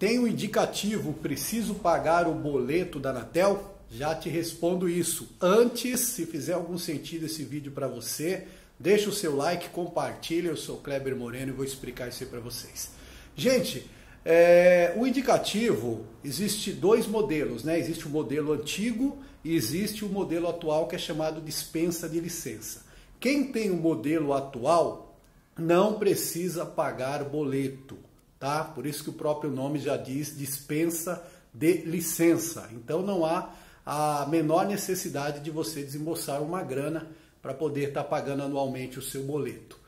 tem o um indicativo preciso pagar o boleto da Anatel? Já te respondo isso. Antes, se fizer algum sentido esse vídeo para você, deixa o seu like, compartilha. Eu sou Kleber Moreno e vou explicar isso aí para vocês. Gente, é, o indicativo, existe dois modelos, né? Existe o modelo antigo e existe o modelo atual que é chamado dispensa de licença. Quem tem o modelo atual não precisa pagar boleto, tá? Por isso que o próprio nome já diz dispensa de licença. Então não há a menor necessidade de você desembolsar uma grana para poder estar tá pagando anualmente o seu boleto.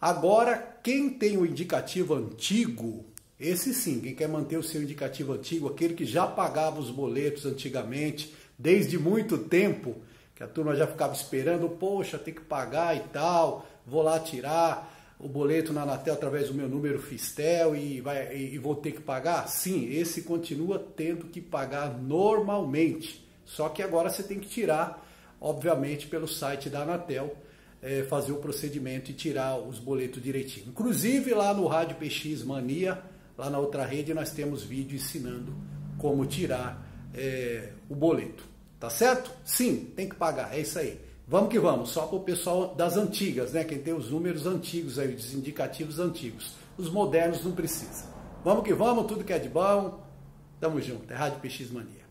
Agora, quem tem o indicativo antigo, esse sim, quem quer manter o seu indicativo antigo, aquele que já pagava os boletos antigamente, desde muito tempo, que a turma já ficava esperando, poxa, tem que pagar e tal, vou lá tirar o boleto na Anatel através do meu número Fistel e, vai, e, vou ter que pagar? Sim, esse continua tendo que pagar normalmente. Só que agora você tem que tirar, obviamente, pelo site da Anatel, é, fazer o procedimento e tirar os boletos direitinho. Inclusive lá no Rádio PX Mania, lá na outra rede, nós temos vídeo ensinando como tirar é, o boleto. Tá certo? Sim, tem que pagar, é isso aí. Vamos que vamos, só para o pessoal das antigas, né? Quem tem os números antigos aí, os indicativos antigos. Os modernos não precisa. Vamos que vamos, tudo que é de bom. Tamo junto, é Rádio PX Mania.